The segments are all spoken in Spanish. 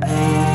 Thank.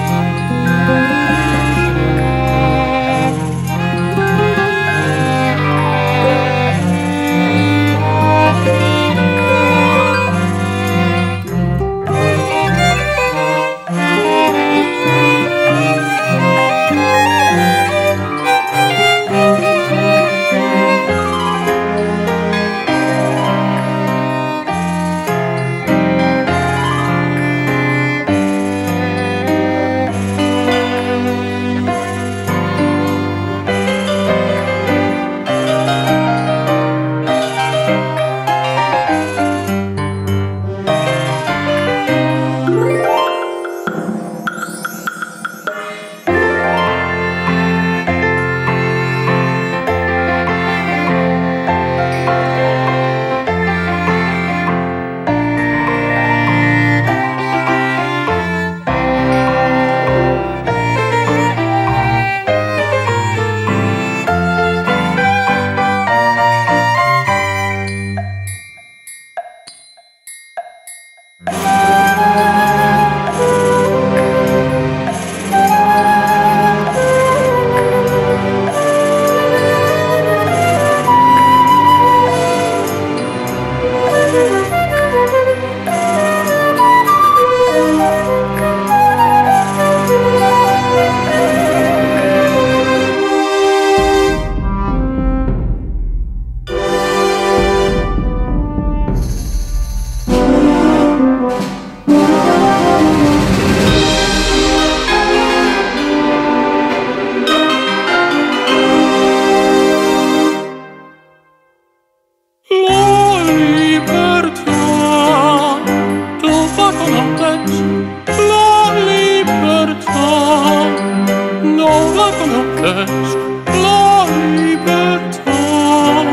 lo es la libertad.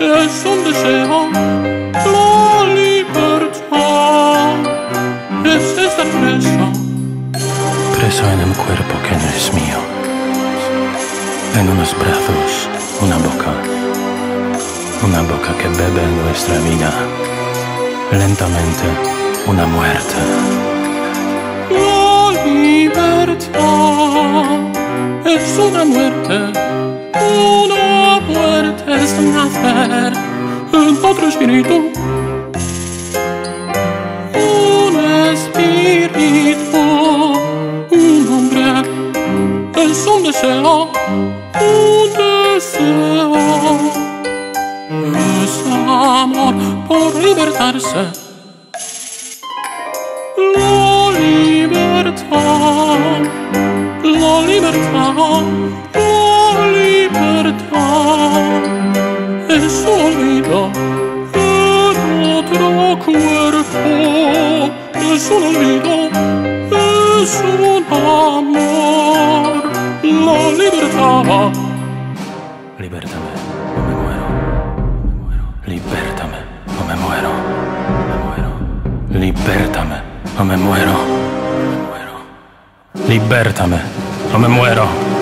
Es un deseo, la libertad. Es estar preso. Preso en un cuerpo que no es mío. En unos brazos, una boca. Una boca que bebe nuestra vida. Lentamente, una muerte. La libertad es una muerte. Una muerte es nacer en otro espíritu. Un espíritu, un hombre, es un deseo, un deseo. Es amor por libertarse. La libertad, la libertad es olvido en otro cuerpo, es un olvido, es un amor, la libertad. Libértame, o me muero. Me muero. Libértame, o me muero. Me muero. Libértame, o me muero. Me muero. Libértame, o me muero.